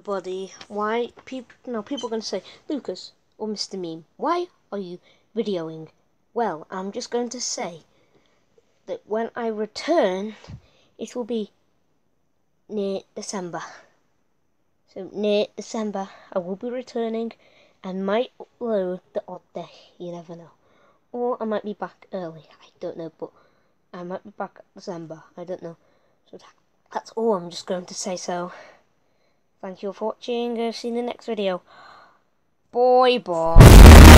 everybody. Why people no people are going to say Lucas or Mr. Meme why are you videoing? Well I'm just going to say that when I return it will be near December. So near December I will be returning. And might upload the odd day you never know. Or I might be back early I don't know but I might be back December I don't know. So that's all I'm just going to say so Thank you for watching. I'll see you in the next video. Bye bye.